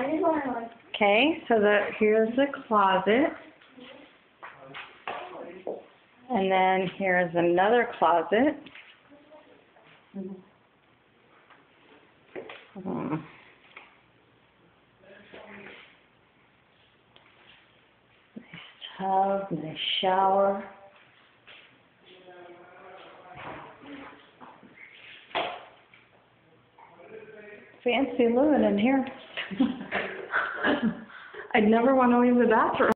Okay, so the, here's the closet. And then here's another closet. Hmm. Nice tub, nice shower. Fancy living in here. I'd never want to leave the bathroom.